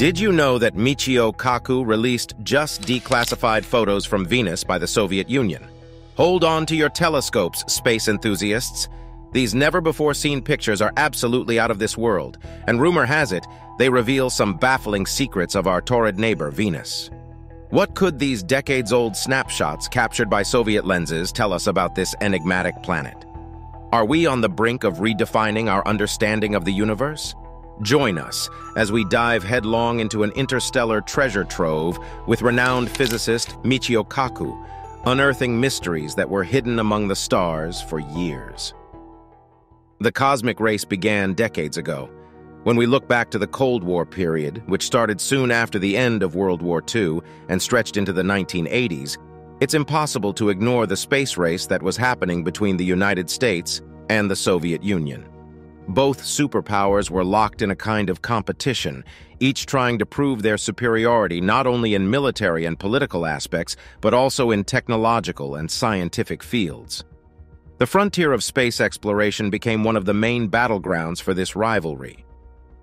Did you know that Michio Kaku released just declassified photos from Venus by the Soviet Union? Hold on to your telescopes, space enthusiasts. These never-before-seen pictures are absolutely out of this world, and rumor has it, they reveal some baffling secrets of our torrid neighbor, Venus. What could these decades-old snapshots captured by Soviet lenses tell us about this enigmatic planet? Are we on the brink of redefining our understanding of the universe? Join us as we dive headlong into an interstellar treasure trove with renowned physicist Michio Kaku, unearthing mysteries that were hidden among the stars for years. The cosmic race began decades ago. When we look back to the Cold War period, which started soon after the end of World War II and stretched into the 1980s, it's impossible to ignore the space race that was happening between the United States and the Soviet Union. Both superpowers were locked in a kind of competition, each trying to prove their superiority not only in military and political aspects, but also in technological and scientific fields. The frontier of space exploration became one of the main battlegrounds for this rivalry.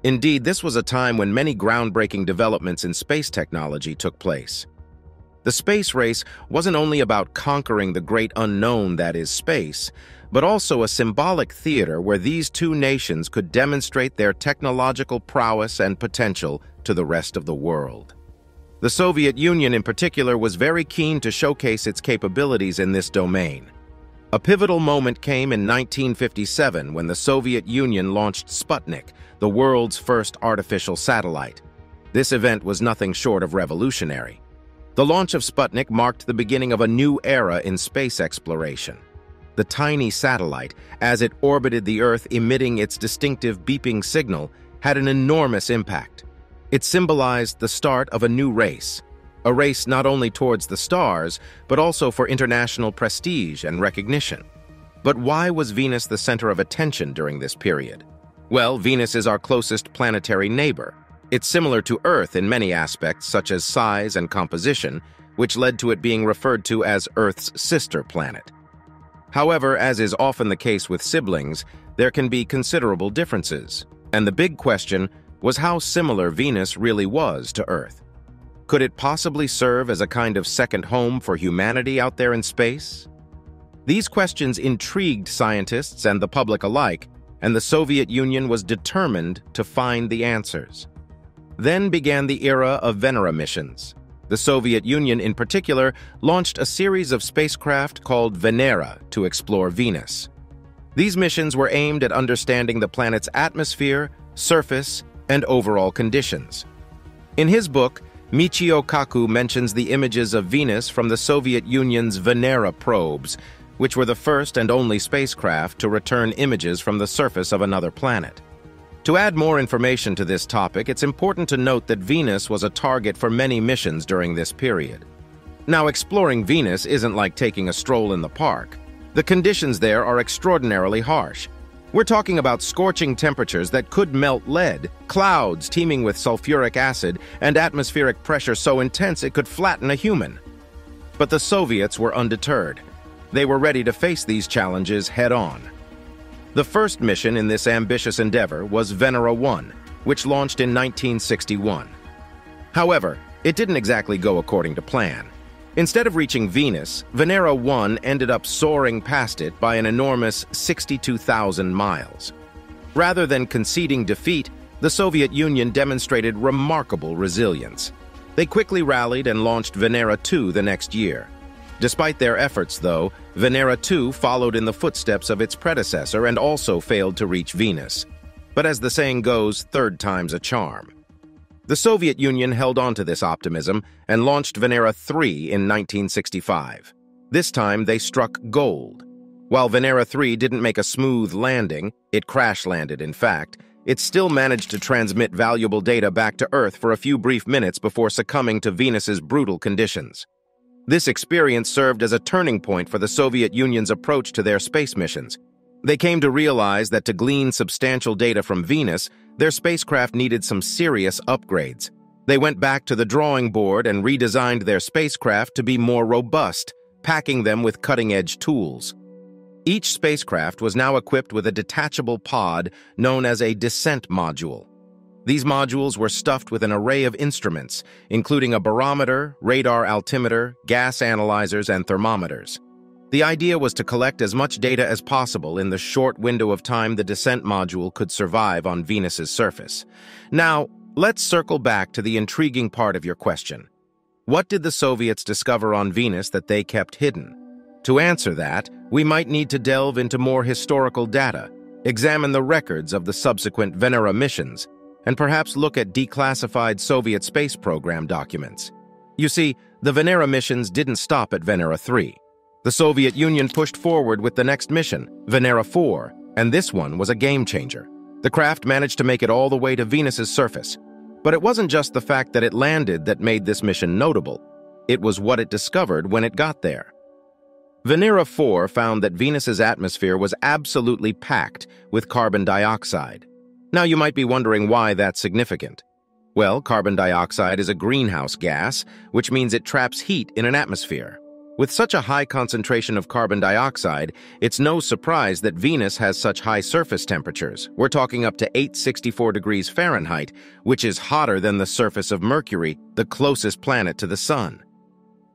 Indeed, this was a time when many groundbreaking developments in space technology took place. The space race wasn't only about conquering the great unknown that is space, but also a symbolic theater where these two nations could demonstrate their technological prowess and potential to the rest of the world. The Soviet Union in particular was very keen to showcase its capabilities in this domain. A pivotal moment came in 1957 when the Soviet Union launched Sputnik, the world's first artificial satellite. This event was nothing short of revolutionary. The launch of Sputnik marked the beginning of a new era in space exploration. The tiny satellite, as it orbited the Earth emitting its distinctive beeping signal, had an enormous impact. It symbolized the start of a new race, a race not only towards the stars, but also for international prestige and recognition. But why was Venus the center of attention during this period? Well, Venus is our closest planetary neighbor. It's similar to Earth in many aspects, such as size and composition, which led to it being referred to as Earth's sister planet. However, as is often the case with siblings, there can be considerable differences, and the big question was how similar Venus really was to Earth. Could it possibly serve as a kind of second home for humanity out there in space? These questions intrigued scientists and the public alike, and the Soviet Union was determined to find the answers. Then began the era of Venera missions, the Soviet Union, in particular, launched a series of spacecraft called Venera to explore Venus. These missions were aimed at understanding the planet's atmosphere, surface, and overall conditions. In his book, Michio Kaku mentions the images of Venus from the Soviet Union's Venera probes, which were the first and only spacecraft to return images from the surface of another planet. To add more information to this topic, it's important to note that Venus was a target for many missions during this period. Now, exploring Venus isn't like taking a stroll in the park. The conditions there are extraordinarily harsh. We're talking about scorching temperatures that could melt lead, clouds teeming with sulfuric acid, and atmospheric pressure so intense it could flatten a human. But the Soviets were undeterred. They were ready to face these challenges head-on. The first mission in this ambitious endeavor was Venera 1, which launched in 1961. However, it didn't exactly go according to plan. Instead of reaching Venus, Venera 1 ended up soaring past it by an enormous 62,000 miles. Rather than conceding defeat, the Soviet Union demonstrated remarkable resilience. They quickly rallied and launched Venera 2 the next year. Despite their efforts, though, Venera 2 followed in the footsteps of its predecessor and also failed to reach Venus. But as the saying goes, third time's a charm. The Soviet Union held on to this optimism and launched Venera 3 in 1965. This time, they struck gold. While Venera 3 didn't make a smooth landing, it crash-landed, in fact, it still managed to transmit valuable data back to Earth for a few brief minutes before succumbing to Venus's brutal conditions. This experience served as a turning point for the Soviet Union's approach to their space missions. They came to realize that to glean substantial data from Venus, their spacecraft needed some serious upgrades. They went back to the drawing board and redesigned their spacecraft to be more robust, packing them with cutting-edge tools. Each spacecraft was now equipped with a detachable pod known as a descent module. These modules were stuffed with an array of instruments, including a barometer, radar altimeter, gas analyzers, and thermometers. The idea was to collect as much data as possible in the short window of time the descent module could survive on Venus's surface. Now, let's circle back to the intriguing part of your question. What did the Soviets discover on Venus that they kept hidden? To answer that, we might need to delve into more historical data, examine the records of the subsequent Venera missions, and perhaps look at declassified Soviet space program documents. You see, the Venera missions didn't stop at Venera 3. The Soviet Union pushed forward with the next mission, Venera 4, and this one was a game changer. The craft managed to make it all the way to Venus's surface. But it wasn't just the fact that it landed that made this mission notable. It was what it discovered when it got there. Venera 4 found that Venus's atmosphere was absolutely packed with carbon dioxide. Now you might be wondering why that's significant. Well, carbon dioxide is a greenhouse gas, which means it traps heat in an atmosphere. With such a high concentration of carbon dioxide, it's no surprise that Venus has such high surface temperatures. We're talking up to 864 degrees Fahrenheit, which is hotter than the surface of Mercury, the closest planet to the Sun.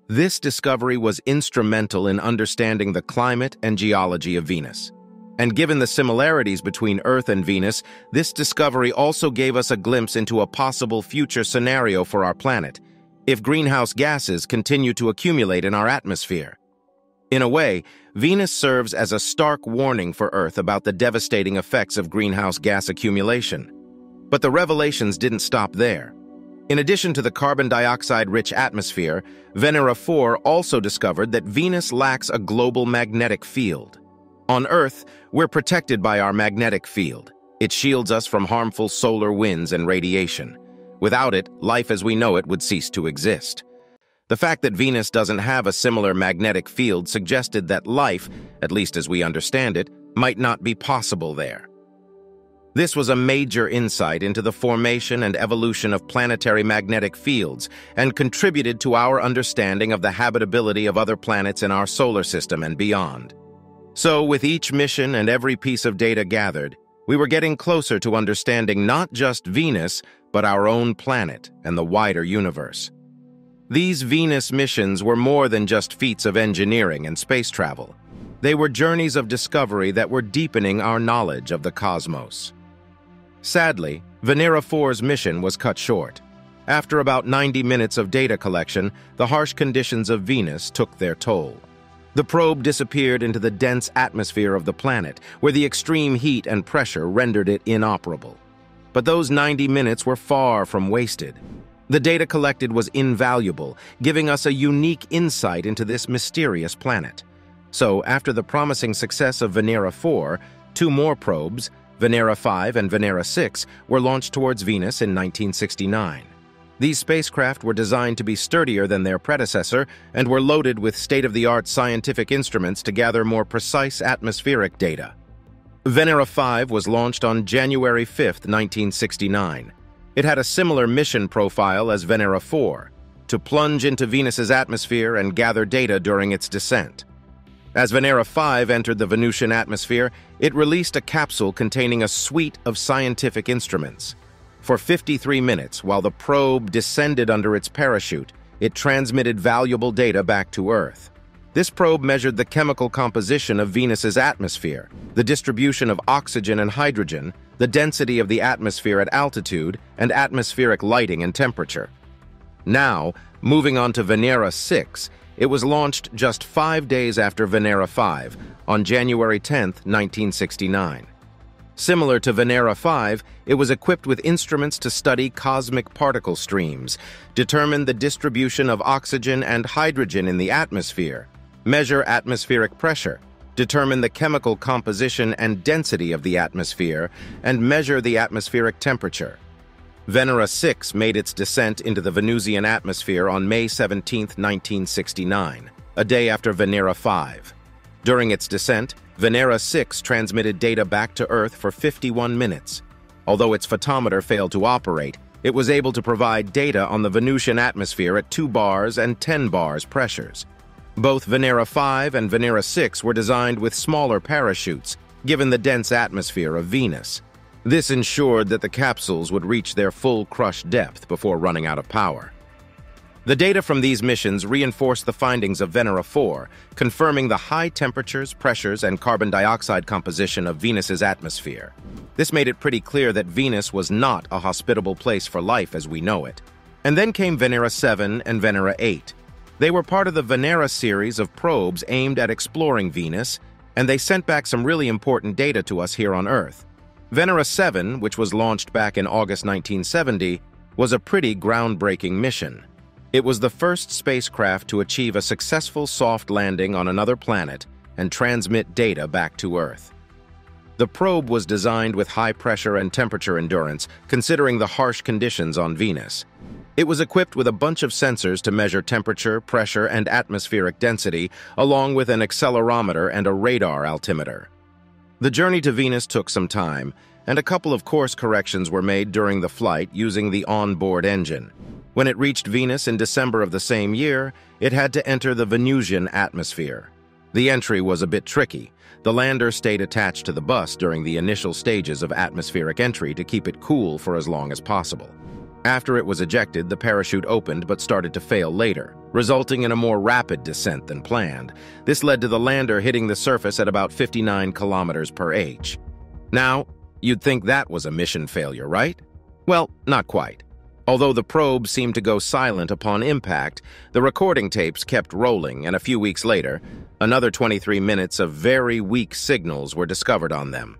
This discovery was instrumental in understanding the climate and geology of Venus. And given the similarities between Earth and Venus, this discovery also gave us a glimpse into a possible future scenario for our planet, if greenhouse gases continue to accumulate in our atmosphere. In a way, Venus serves as a stark warning for Earth about the devastating effects of greenhouse gas accumulation. But the revelations didn't stop there. In addition to the carbon dioxide-rich atmosphere, Venera 4 also discovered that Venus lacks a global magnetic field. On Earth, we're protected by our magnetic field. It shields us from harmful solar winds and radiation. Without it, life as we know it would cease to exist. The fact that Venus doesn't have a similar magnetic field suggested that life, at least as we understand it, might not be possible there. This was a major insight into the formation and evolution of planetary magnetic fields and contributed to our understanding of the habitability of other planets in our solar system and beyond. So, with each mission and every piece of data gathered, we were getting closer to understanding not just Venus, but our own planet and the wider universe. These Venus missions were more than just feats of engineering and space travel. They were journeys of discovery that were deepening our knowledge of the cosmos. Sadly, Venera 4's mission was cut short. After about 90 minutes of data collection, the harsh conditions of Venus took their toll. The probe disappeared into the dense atmosphere of the planet, where the extreme heat and pressure rendered it inoperable. But those 90 minutes were far from wasted. The data collected was invaluable, giving us a unique insight into this mysterious planet. So, after the promising success of Venera 4, two more probes, Venera 5 and Venera 6, were launched towards Venus in 1969. These spacecraft were designed to be sturdier than their predecessor and were loaded with state-of-the-art scientific instruments to gather more precise atmospheric data. Venera 5 was launched on January 5, 1969. It had a similar mission profile as Venera 4, to plunge into Venus's atmosphere and gather data during its descent. As Venera 5 entered the Venusian atmosphere, it released a capsule containing a suite of scientific instruments. For 53 minutes, while the probe descended under its parachute, it transmitted valuable data back to Earth. This probe measured the chemical composition of Venus's atmosphere, the distribution of oxygen and hydrogen, the density of the atmosphere at altitude, and atmospheric lighting and temperature. Now, moving on to Venera 6, it was launched just five days after Venera 5, on January 10, 1969. Similar to Venera 5, it was equipped with instruments to study cosmic particle streams, determine the distribution of oxygen and hydrogen in the atmosphere, measure atmospheric pressure, determine the chemical composition and density of the atmosphere, and measure the atmospheric temperature. Venera 6 made its descent into the Venusian atmosphere on May 17, 1969, a day after Venera 5. During its descent, Venera 6 transmitted data back to Earth for 51 minutes. Although its photometer failed to operate, it was able to provide data on the Venusian atmosphere at 2 bars and 10 bars pressures. Both Venera 5 and Venera 6 were designed with smaller parachutes, given the dense atmosphere of Venus. This ensured that the capsules would reach their full crush depth before running out of power. The data from these missions reinforced the findings of Venera 4, confirming the high temperatures, pressures, and carbon dioxide composition of Venus's atmosphere. This made it pretty clear that Venus was not a hospitable place for life as we know it. And then came Venera 7 and Venera 8. They were part of the Venera series of probes aimed at exploring Venus, and they sent back some really important data to us here on Earth. Venera 7, which was launched back in August 1970, was a pretty groundbreaking mission. It was the first spacecraft to achieve a successful soft landing on another planet and transmit data back to Earth. The probe was designed with high pressure and temperature endurance, considering the harsh conditions on Venus. It was equipped with a bunch of sensors to measure temperature, pressure, and atmospheric density, along with an accelerometer and a radar altimeter. The journey to Venus took some time, and a couple of course corrections were made during the flight using the onboard engine. When it reached Venus in December of the same year, it had to enter the Venusian atmosphere. The entry was a bit tricky. The lander stayed attached to the bus during the initial stages of atmospheric entry to keep it cool for as long as possible. After it was ejected, the parachute opened but started to fail later, resulting in a more rapid descent than planned. This led to the lander hitting the surface at about 59 kilometers per h. Now, you'd think that was a mission failure, right? Well, not quite. Although the probe seemed to go silent upon impact, the recording tapes kept rolling, and a few weeks later, another 23 minutes of very weak signals were discovered on them.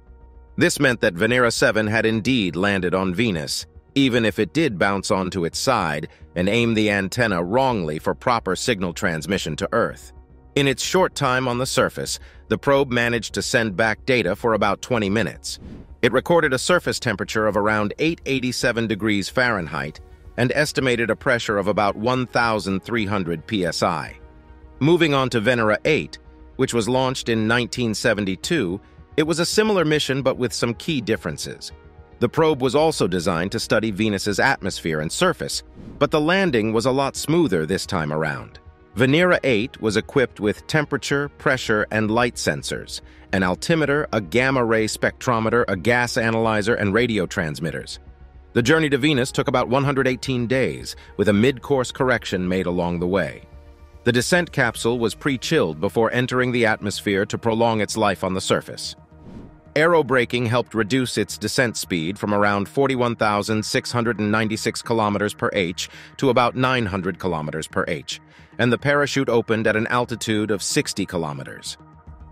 This meant that Venera 7 had indeed landed on Venus, even if it did bounce onto its side and aim the antenna wrongly for proper signal transmission to Earth. In its short time on the surface, the probe managed to send back data for about 20 minutes, it recorded a surface temperature of around 887 degrees Fahrenheit and estimated a pressure of about 1,300 psi. Moving on to Venera 8, which was launched in 1972, it was a similar mission but with some key differences. The probe was also designed to study Venus's atmosphere and surface, but the landing was a lot smoother this time around. Venera 8 was equipped with temperature, pressure, and light sensors, an altimeter, a gamma-ray spectrometer, a gas analyzer, and radio transmitters. The journey to Venus took about 118 days, with a mid-course correction made along the way. The descent capsule was pre-chilled before entering the atmosphere to prolong its life on the surface. Aerobraking helped reduce its descent speed from around 41,696 kilometers per h to about 900 kilometers per h, and the parachute opened at an altitude of 60 kilometers.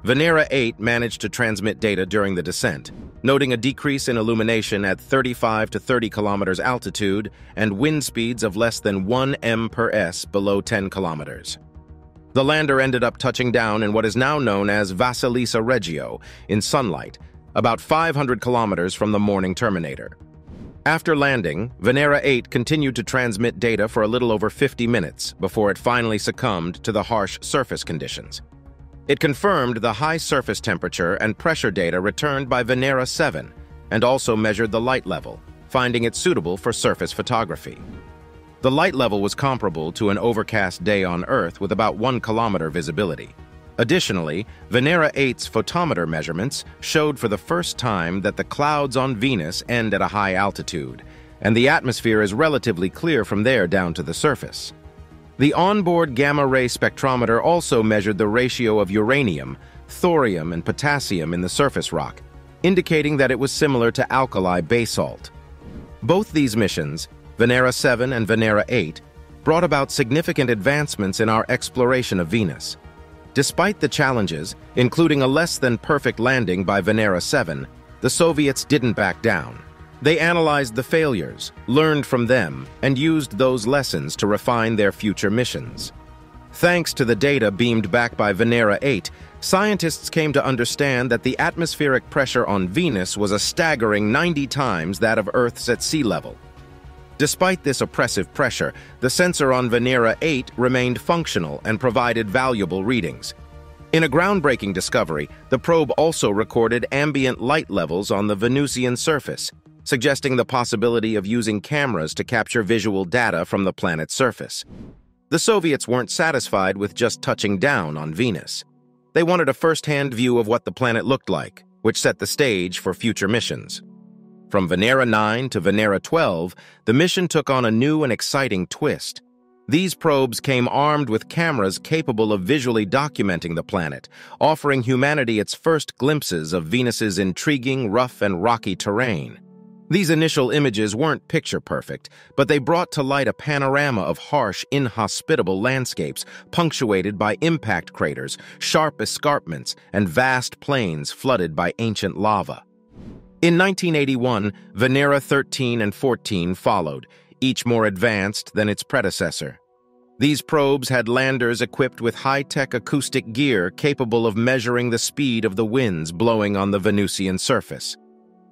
Venera 8 managed to transmit data during the descent, noting a decrease in illumination at 35 to 30 kilometers altitude and wind speeds of less than 1 m per s below 10 kilometers. The lander ended up touching down in what is now known as Vasilisa Regio, in sunlight, about 500 kilometers from the morning terminator. After landing, Venera 8 continued to transmit data for a little over 50 minutes before it finally succumbed to the harsh surface conditions. It confirmed the high surface temperature and pressure data returned by Venera 7 and also measured the light level, finding it suitable for surface photography. The light level was comparable to an overcast day on Earth with about one kilometer visibility. Additionally, Venera 8's photometer measurements showed for the first time that the clouds on Venus end at a high altitude, and the atmosphere is relatively clear from there down to the surface. The onboard gamma-ray spectrometer also measured the ratio of uranium, thorium, and potassium in the surface rock, indicating that it was similar to alkali basalt. Both these missions, Venera 7 and Venera 8, brought about significant advancements in our exploration of Venus. Despite the challenges, including a less than perfect landing by Venera 7, the Soviets didn't back down. They analyzed the failures, learned from them, and used those lessons to refine their future missions. Thanks to the data beamed back by Venera 8, scientists came to understand that the atmospheric pressure on Venus was a staggering 90 times that of Earth's at sea level. Despite this oppressive pressure, the sensor on Venera 8 remained functional and provided valuable readings. In a groundbreaking discovery, the probe also recorded ambient light levels on the Venusian surface, suggesting the possibility of using cameras to capture visual data from the planet's surface. The Soviets weren't satisfied with just touching down on Venus. They wanted a first-hand view of what the planet looked like, which set the stage for future missions. From Venera 9 to Venera 12, the mission took on a new and exciting twist. These probes came armed with cameras capable of visually documenting the planet, offering humanity its first glimpses of Venus's intriguing, rough, and rocky terrain. These initial images weren't picture-perfect, but they brought to light a panorama of harsh, inhospitable landscapes, punctuated by impact craters, sharp escarpments, and vast plains flooded by ancient lava. In 1981, Venera 13 and 14 followed, each more advanced than its predecessor. These probes had landers equipped with high-tech acoustic gear capable of measuring the speed of the winds blowing on the Venusian surface.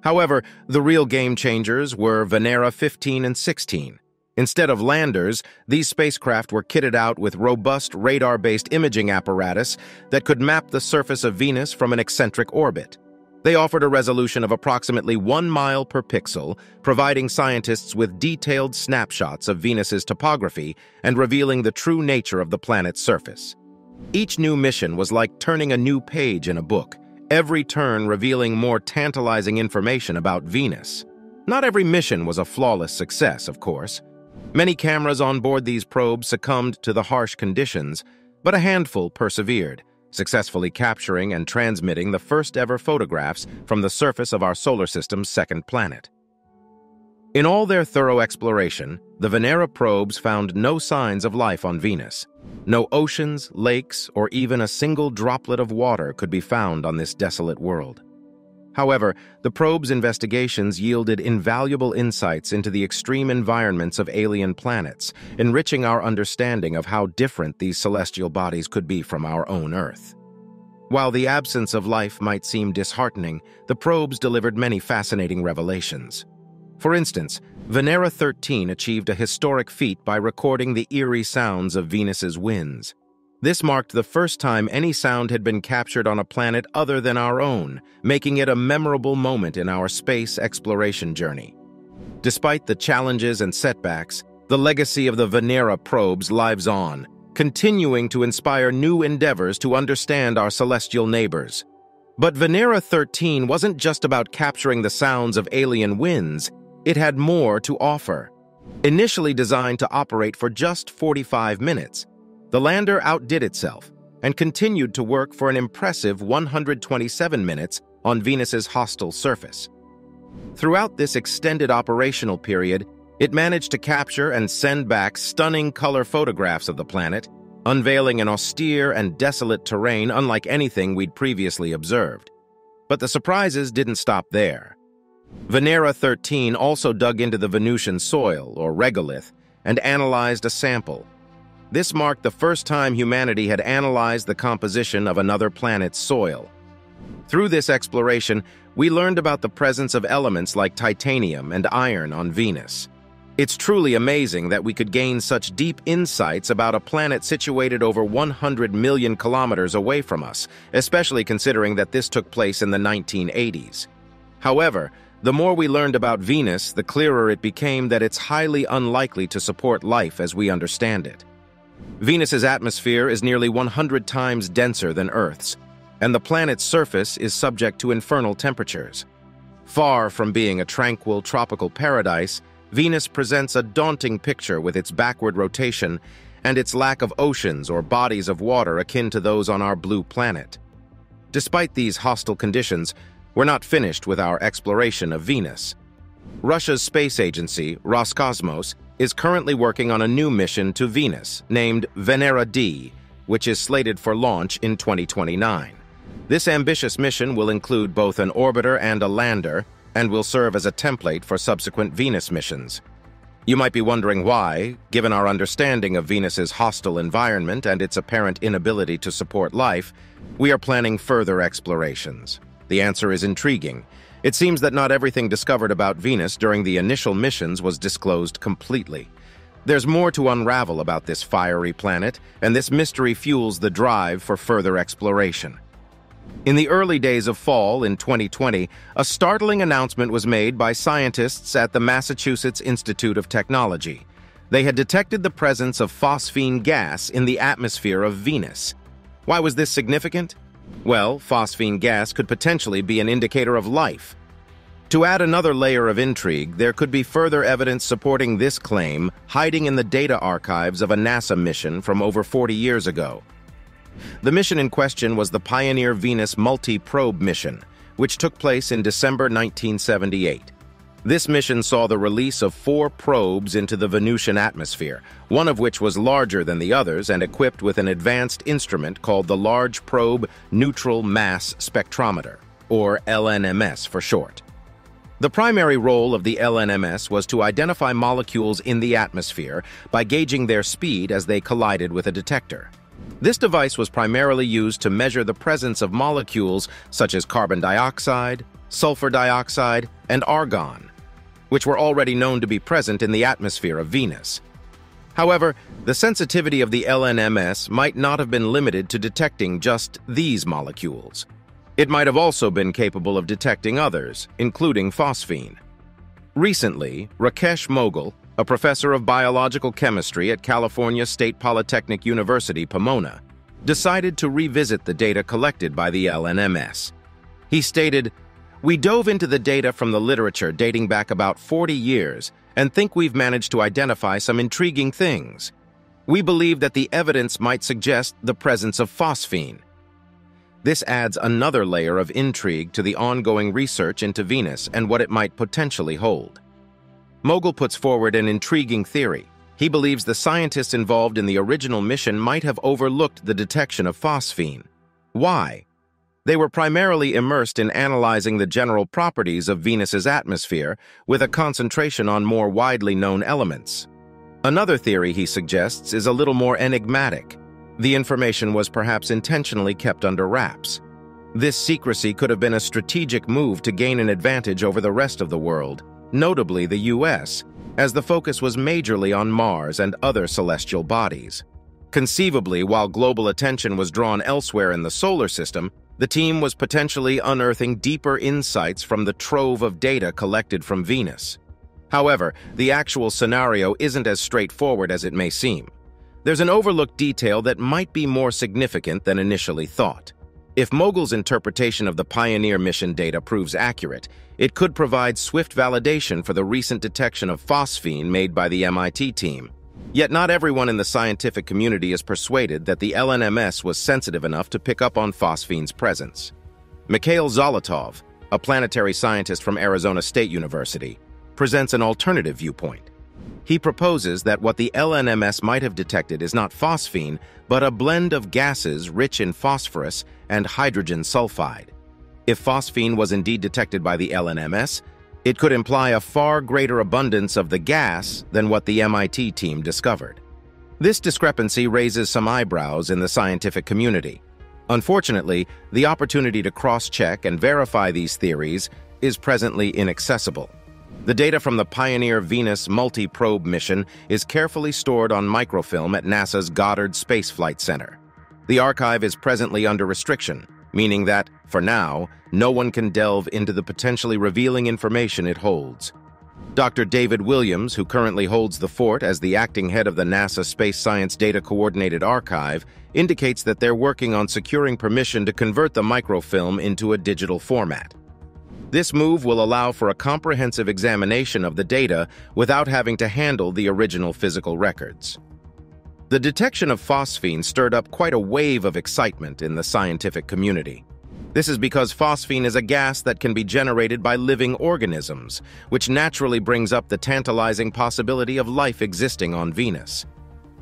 However, the real game changers were Venera 15 and 16. Instead of landers, these spacecraft were kitted out with robust radar-based imaging apparatus that could map the surface of Venus from an eccentric orbit. They offered a resolution of approximately one mile per pixel, providing scientists with detailed snapshots of Venus's topography and revealing the true nature of the planet's surface. Each new mission was like turning a new page in a book, every turn revealing more tantalizing information about Venus. Not every mission was a flawless success, of course. Many cameras on board these probes succumbed to the harsh conditions, but a handful persevered successfully capturing and transmitting the first ever photographs from the surface of our solar system's second planet. In all their thorough exploration, the Venera probes found no signs of life on Venus. No oceans, lakes, or even a single droplet of water could be found on this desolate world. However, the probe's investigations yielded invaluable insights into the extreme environments of alien planets, enriching our understanding of how different these celestial bodies could be from our own Earth. While the absence of life might seem disheartening, the probes delivered many fascinating revelations. For instance, Venera 13 achieved a historic feat by recording the eerie sounds of Venus's winds. This marked the first time any sound had been captured on a planet other than our own, making it a memorable moment in our space exploration journey. Despite the challenges and setbacks, the legacy of the Venera probes lives on, continuing to inspire new endeavors to understand our celestial neighbors. But Venera 13 wasn't just about capturing the sounds of alien winds, it had more to offer. Initially designed to operate for just 45 minutes, the lander outdid itself and continued to work for an impressive 127 minutes on Venus's hostile surface. Throughout this extended operational period, it managed to capture and send back stunning color photographs of the planet, unveiling an austere and desolate terrain unlike anything we'd previously observed. But the surprises didn't stop there. Venera 13 also dug into the Venusian soil, or regolith, and analyzed a sample, this marked the first time humanity had analyzed the composition of another planet's soil. Through this exploration, we learned about the presence of elements like titanium and iron on Venus. It's truly amazing that we could gain such deep insights about a planet situated over 100 million kilometers away from us, especially considering that this took place in the 1980s. However, the more we learned about Venus, the clearer it became that it's highly unlikely to support life as we understand it. Venus's atmosphere is nearly 100 times denser than Earth's, and the planet's surface is subject to infernal temperatures. Far from being a tranquil tropical paradise, Venus presents a daunting picture with its backward rotation and its lack of oceans or bodies of water akin to those on our blue planet. Despite these hostile conditions, we're not finished with our exploration of Venus. Russia's space agency, Roscosmos, is currently working on a new mission to Venus named Venera D, which is slated for launch in 2029. This ambitious mission will include both an orbiter and a lander, and will serve as a template for subsequent Venus missions. You might be wondering why, given our understanding of Venus's hostile environment and its apparent inability to support life, we are planning further explorations. The answer is intriguing. It seems that not everything discovered about Venus during the initial missions was disclosed completely. There's more to unravel about this fiery planet, and this mystery fuels the drive for further exploration. In the early days of fall in 2020, a startling announcement was made by scientists at the Massachusetts Institute of Technology. They had detected the presence of phosphine gas in the atmosphere of Venus. Why was this significant? Well, phosphine gas could potentially be an indicator of life. To add another layer of intrigue, there could be further evidence supporting this claim hiding in the data archives of a NASA mission from over 40 years ago. The mission in question was the Pioneer Venus Multi-Probe mission, which took place in December 1978. This mission saw the release of four probes into the Venusian atmosphere, one of which was larger than the others and equipped with an advanced instrument called the Large Probe Neutral Mass Spectrometer, or LNMS for short. The primary role of the LNMS was to identify molecules in the atmosphere by gauging their speed as they collided with a detector. This device was primarily used to measure the presence of molecules such as carbon dioxide, sulfur dioxide, and argon, which were already known to be present in the atmosphere of Venus. However, the sensitivity of the LNMS might not have been limited to detecting just these molecules. It might have also been capable of detecting others, including phosphine. Recently, Rakesh Mogul, a professor of biological chemistry at California State Polytechnic University, Pomona, decided to revisit the data collected by the LNMS. He stated, We dove into the data from the literature dating back about 40 years and think we've managed to identify some intriguing things. We believe that the evidence might suggest the presence of phosphine, this adds another layer of intrigue to the ongoing research into Venus and what it might potentially hold. Mogul puts forward an intriguing theory. He believes the scientists involved in the original mission might have overlooked the detection of phosphine. Why? They were primarily immersed in analyzing the general properties of Venus's atmosphere, with a concentration on more widely known elements. Another theory he suggests is a little more enigmatic. The information was perhaps intentionally kept under wraps. This secrecy could have been a strategic move to gain an advantage over the rest of the world, notably the US, as the focus was majorly on Mars and other celestial bodies. Conceivably, while global attention was drawn elsewhere in the solar system, the team was potentially unearthing deeper insights from the trove of data collected from Venus. However, the actual scenario isn't as straightforward as it may seem. There's an overlooked detail that might be more significant than initially thought. If Mogul's interpretation of the Pioneer mission data proves accurate, it could provide swift validation for the recent detection of phosphine made by the MIT team. Yet not everyone in the scientific community is persuaded that the LNMS was sensitive enough to pick up on phosphine's presence. Mikhail Zolotov, a planetary scientist from Arizona State University, presents an alternative viewpoint. He proposes that what the LNMS might have detected is not phosphine, but a blend of gases rich in phosphorus and hydrogen sulfide. If phosphine was indeed detected by the LNMS, it could imply a far greater abundance of the gas than what the MIT team discovered. This discrepancy raises some eyebrows in the scientific community. Unfortunately, the opportunity to cross-check and verify these theories is presently inaccessible. The data from the Pioneer Venus multi-probe mission is carefully stored on microfilm at NASA's Goddard Space Flight Center. The archive is presently under restriction, meaning that, for now, no one can delve into the potentially revealing information it holds. Dr. David Williams, who currently holds the fort as the acting head of the NASA Space Science Data Coordinated Archive, indicates that they're working on securing permission to convert the microfilm into a digital format. This move will allow for a comprehensive examination of the data without having to handle the original physical records. The detection of phosphine stirred up quite a wave of excitement in the scientific community. This is because phosphine is a gas that can be generated by living organisms, which naturally brings up the tantalizing possibility of life existing on Venus.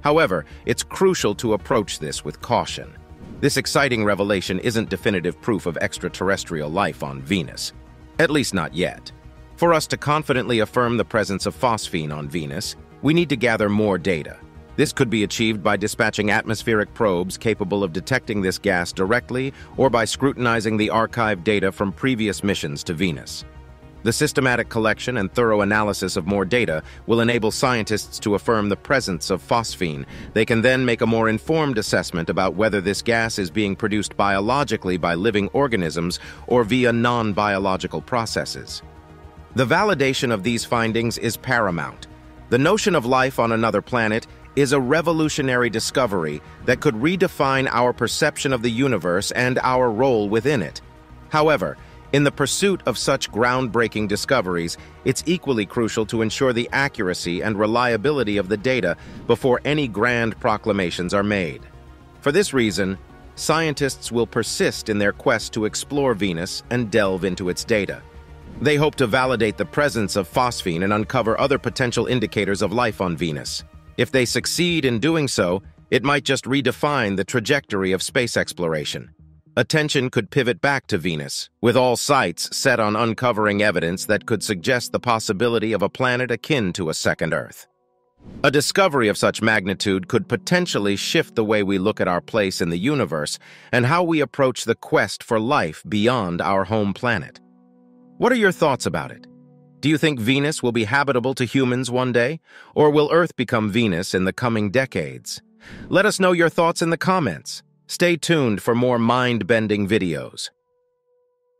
However, it's crucial to approach this with caution. This exciting revelation isn't definitive proof of extraterrestrial life on Venus. At least not yet. For us to confidently affirm the presence of phosphine on Venus, we need to gather more data. This could be achieved by dispatching atmospheric probes capable of detecting this gas directly or by scrutinizing the archived data from previous missions to Venus. The systematic collection and thorough analysis of more data will enable scientists to affirm the presence of phosphine. They can then make a more informed assessment about whether this gas is being produced biologically by living organisms or via non-biological processes. The validation of these findings is paramount. The notion of life on another planet is a revolutionary discovery that could redefine our perception of the universe and our role within it. However, In the pursuit of such groundbreaking discoveries, it's equally crucial to ensure the accuracy and reliability of the data before any grand proclamations are made. For this reason, scientists will persist in their quest to explore Venus and delve into its data. They hope to validate the presence of phosphine and uncover other potential indicators of life on Venus. If they succeed in doing so, it might just redefine the trajectory of space exploration attention could pivot back to Venus, with all sights set on uncovering evidence that could suggest the possibility of a planet akin to a second Earth. A discovery of such magnitude could potentially shift the way we look at our place in the universe and how we approach the quest for life beyond our home planet. What are your thoughts about it? Do you think Venus will be habitable to humans one day, or will Earth become Venus in the coming decades? Let us know your thoughts in the comments. Stay tuned for more mind-bending videos.